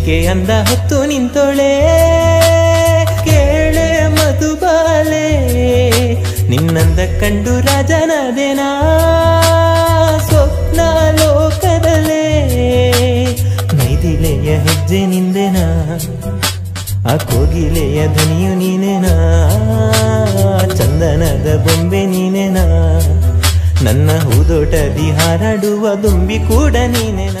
ಜಿಂಕೆ ಅಂದ ಹೊತ್ತು ನಿಂತೊಳೆ. ಕೇಳೆ ಮಧುಬಾಲೆ ನಿನ್ನಂದ ಕಂಡು ರಾಜನದೇನಾ? ಸ್ವಪ್ನ ಲೋಕದಲ್ಲೇ. ಮೈದಿಲೆಯ ಹೆಜ್ಜೆ ನಿಂದೆನಾ? ಆ ಕೋಗಿಲೆಯ ಧನಿಯು ನೀನೇನಾ? ಚಂದನದ ಬೊಂಬೆ ನೀನೇನಾ? ನನ್ನ ಹೂದೋಟದಿ ಹಾರಾಡುವ ದುಂಬಿ ಕೂಡ ನೀನೇನಾ?